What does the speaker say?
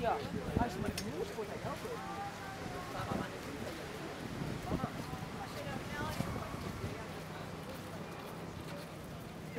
Ja, als